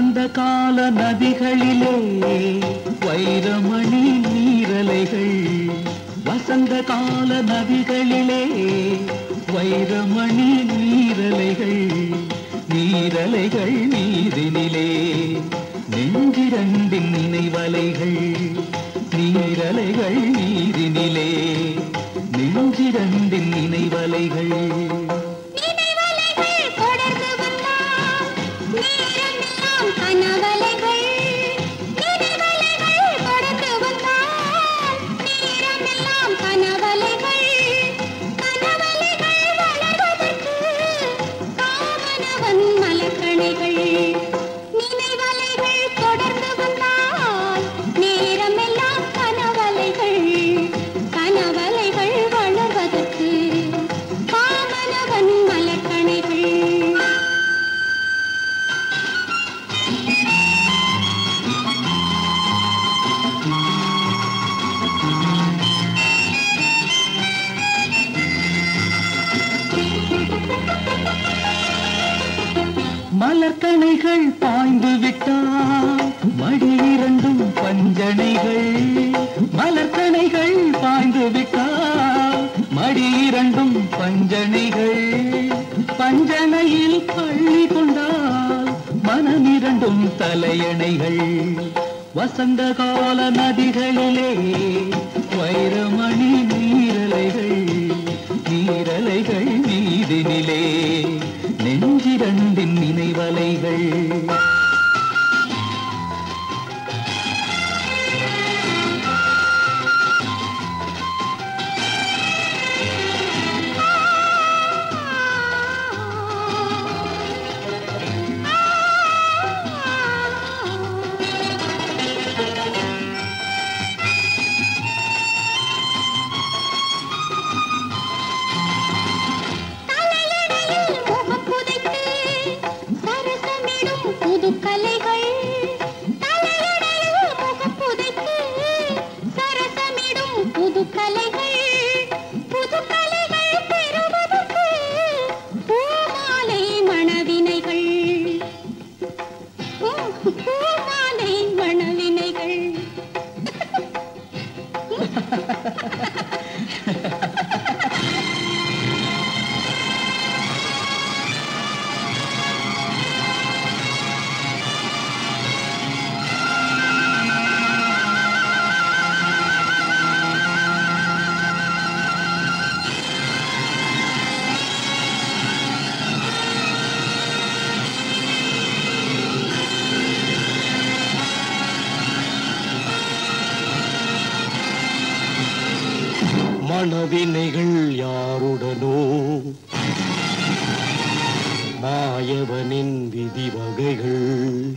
வசந்த கால நதிகளிலே வைரமணி நீரலைகள். வசந்த கால நதிகளிலே வைரமணி நீரலைகள். நீரலைகள் நீரினிலே நெஞ்சிரண்டின் நினைவலைகள். நீரலைகள் நீரினிலே நெஞ்சிரண்டின் நினைவலைகள். கற்கனைகள் பாய்ந்து விட்டால் மடி இரண்டும் பஞ்சனைகள். மலர்கனைகள் பாய்ந்து விட்டால் மடி இரண்டும் பஞ்சனைகள். பஞ்சனையில் பள்ளி கொண்டால் மனம் இரண்டும் தலையணைகள். வசந்த கால நதிகளிலே வைரமணி நீரலைகள் நீரலைகள் நீதினிலே இரண்டின் நினைவலைகள். புது மணவினைகள் யாருடனோ? மாயவனின் விதி வகைகள்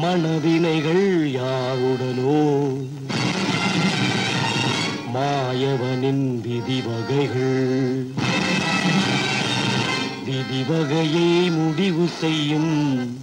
மனவினைகள் யாருடனோ? மாயவனின் விதி வகைகள் விதி வகையை முடிவு செய்யும்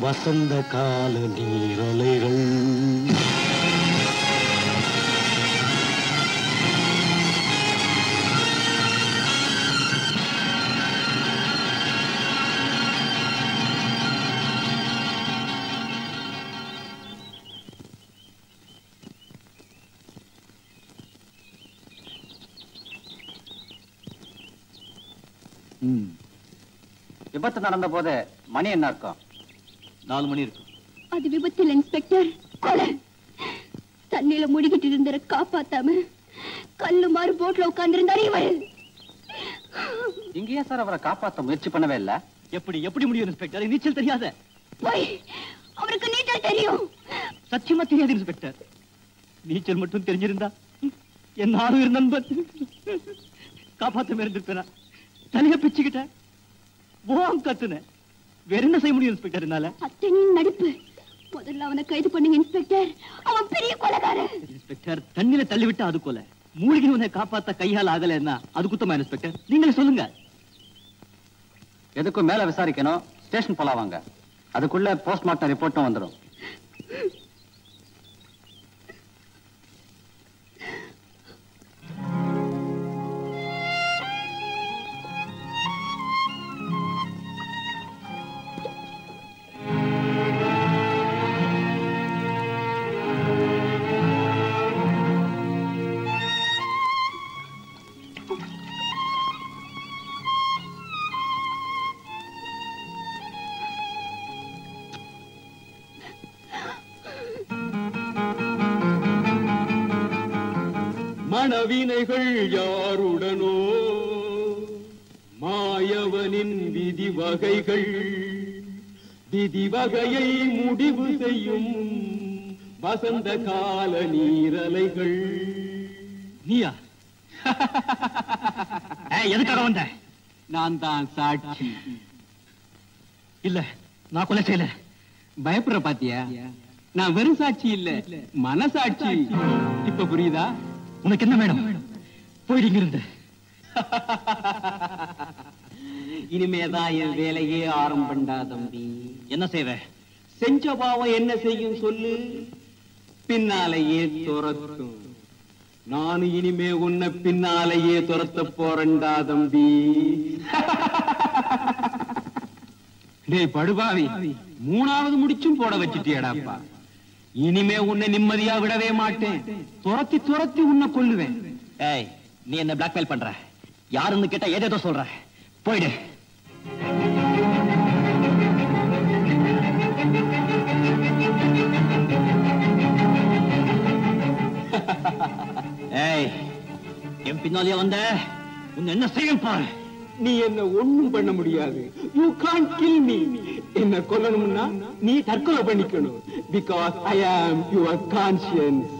வசந்த கால நீரலைகள். விபத்து நடந்த போது மணி என்ன இருக்கும் நாலு மணி இருக்கும். அது விபத்தில் இன்ஸ்பெக்டர். கொலை. தண்ணியில முழுகிட்டு இருந்தர காப்பாத்தாம கல்லு மாறு போட்ல உட்கார்ந்திருந்தாரு இவரு. இங்கேயே சார் அவரை காப்பாத்த முயற்சி பண்ணவே இல்ல? எப்படி எப்படி முடியும் இன்ஸ்பெக்டர்? நீச்சல் தெரியாத. போய் அவருக்கு நீச்சல் தெரியும். சத்தியமா தெரியாது இன்ஸ்பெக்டர். நீச்சல் மட்டும் தெரிஞ்சிருந்தா என் ஆறு நண்பன் காப்பாத்த இருந்திருப்பேனா தலைய பிச்சுக்கிட்டேன் ஓம் கத்துனேன் வேற என்ன செய்ய முடியும் இன்ஸ்பெக்டர் என்னால? அத்தனின் நடிப்பு. முதல்ல அவனை கைது பண்ணுங்க இன்ஸ்பெக்டர் அவன் பெரிய கொலைகாரன். இன்ஸ்பெக்டர் தண்ணில தள்ளி விட்டு அது கொலை. மூழ்கினவனை காப்பாத்த கையால் ஆகலைன்னா அது குத்தமா இன்ஸ்பெக்டர் நீங்களே சொல்லுங்க. எதுக்கும் மேல விசாரிக்கணும். ஸ்டேஷன் போலாம் வாங்க. அதுக்குள்ள போஸ்ட்மார்ட்டம் ரிப்போர்ட்டும் வந்துடும் மனவினைகள் யாருடனோ? மாயவனின் விதிவகைகள் விதிவகையை முடிவு செய்யும் வசந்த கால நீரலைகள். நீயா? எதுக்காக வந்த? நான் தான் சாட்சி. இல்ல நான் கொலை செய்யல. பயப்படுற பாத்தியா? நான் வெறும் சாட்சி இல்ல மனசாட்சி. இப்ப புரியுதா? உனக்கு என்ன வேணும்? போயிடுங்க இருந்து. இனிமேதான் என் வேலையே ஆரம்பண்டா தம்பி. என்ன செய்வ? செஞ்ச பாவம் என்ன செய்யும் சொல்லு. பின்னாலேயே துரத்தும். நான் இனிமே உன்னை பின்னாலேயே துரத்த போறண்டா தம்பி. டேய் படுபாவி மூணாவது முடிச்சும் போட வச்சிட்டியடாப்பா இனிமே உன்னை நிம்மதியா விடவே மாட்டேன். துரத்தி துரத்தி உன்னை கொல்லுவேன். ஏய் நீ என்ன பிளாக்மெயில் பண்ற? யாருன்னு கேட்டா ஏதேதோ சொல்ற. போயிடு. ஏய் என் பின்னாலே வந்த உன்னை என்ன செய்யும் பாரு. நீ என்ன ஒண்ணும் பண்ண முடியாது. யூ கான் கில் மீ என்ன கொல்லணும்னா நீ தற்கொலை பண்ணிக்கணும். Because I am your conscious